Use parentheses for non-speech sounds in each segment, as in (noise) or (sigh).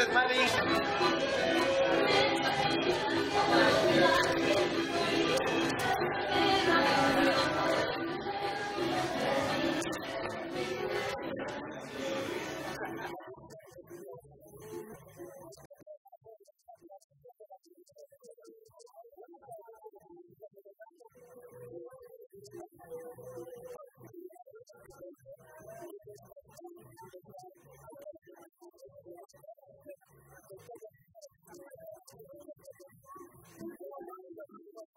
es Mari.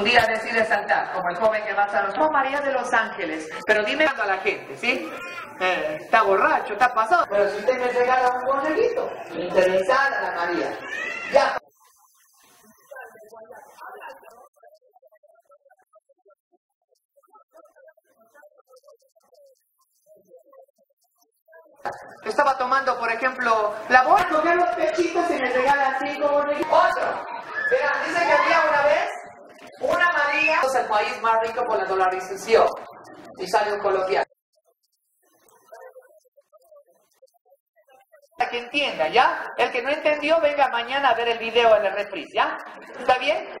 Un día decide saltar, como el joven que va a San Juan María de los Ángeles. Pero dime a la gente, ¿sí? Eh, está borracho, está pasado. Pero si usted me regala un conejito, interesada la María. Ya. Estaba tomando, por ejemplo, la bolsa, coger los pechitos y me regala cinco bonequitos. Otro. Verán, dice que había una vez es el país más rico por la dolarización. Y sale un coloquial. Para que entienda, ¿ya? El que no entendió, venga mañana a ver el video en el reprise, ¿ya? ¿Está bien?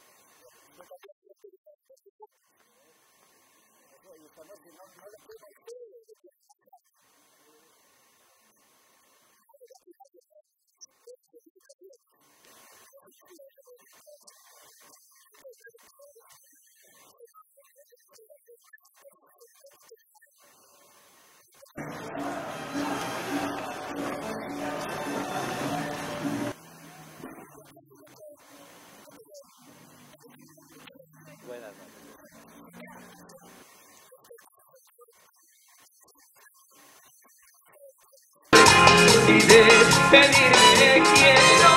pedirme quiero.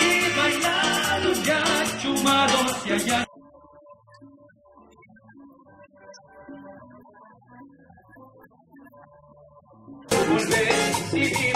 Y bailados ya chumados y allá. Volver y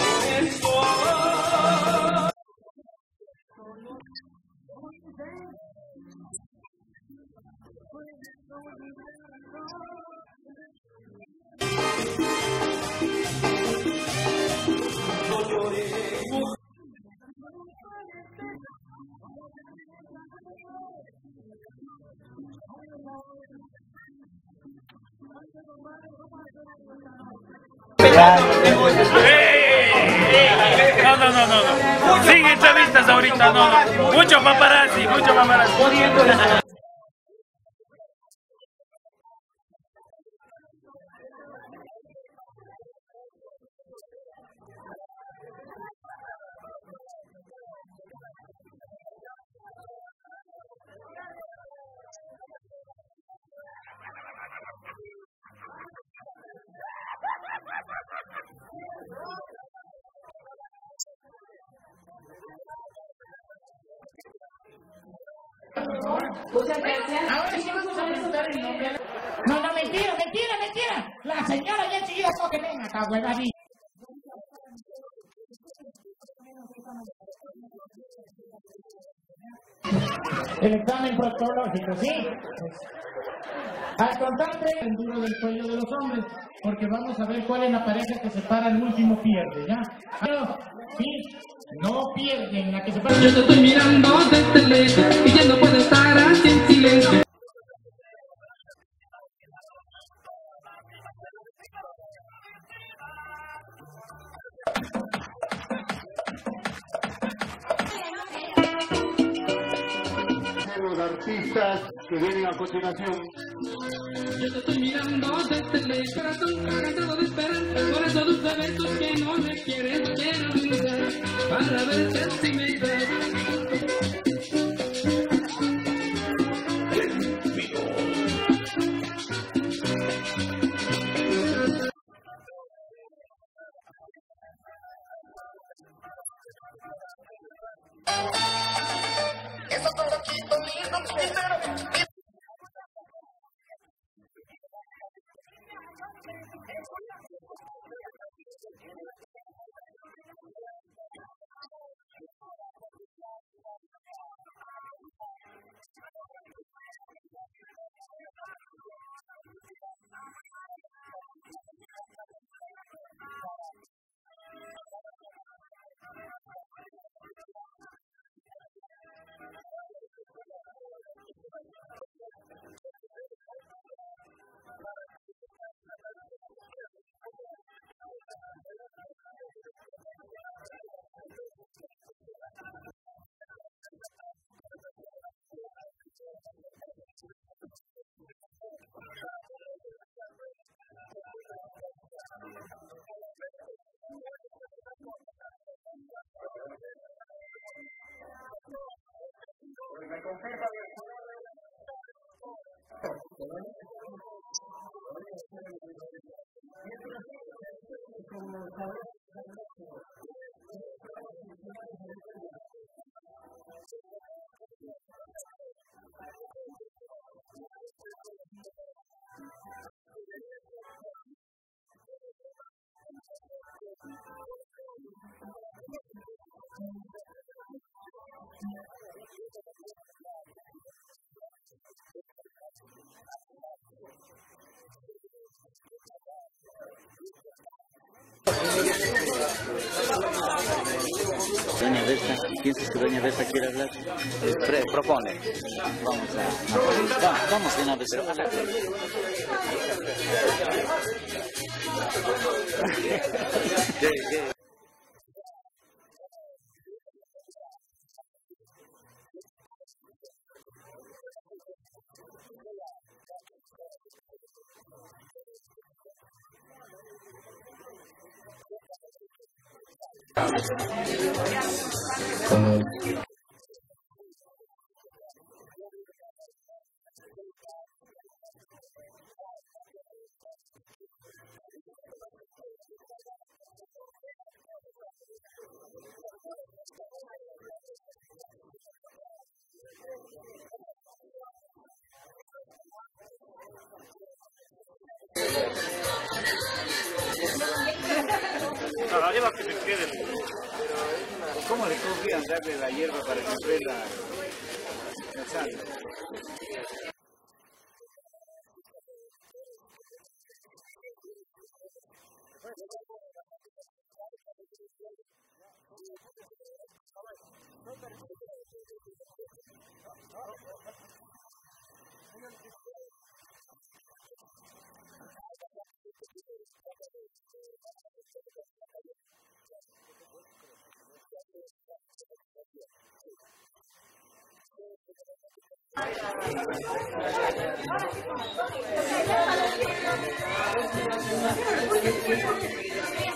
No, no, no, no, no. Sin entrevistas ahorita, no, no. Mucho paparazzi, mucho paparazzi. No, no, mentira, mentira, mentira. La señora ya siguió que venga acá, vuelva a El examen proctológico, ¿sí? Al contante, el duro del cuello de los hombres, porque vamos a ver cuál es la pareja que se para el último pierde, ¿ya? Sí, no pierden la que se para. Yo te estoy mirando desde lejos y ya no puedo estar así en silencio. los artistas que vienen a continuación. Yo te estoy mirando desde lejos, corazón cansado de esperar. Por eso dulce besos que no me quieres, quiero brindar para verte si me das. Confirma Doña Berta, ¿piensas que Doña Berta quiere hablar? Pre- propone. Vamos a, a- va- vamos de una vez. (laughs) ¿Qué, qué? こ？A la hierba que se quede. Pero, ¿cómo le confían darle la hierba para que la, la sal? 私たちは。